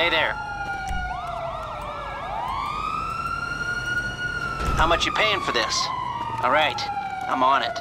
Hey there. How much you paying for this? All right, I'm on it.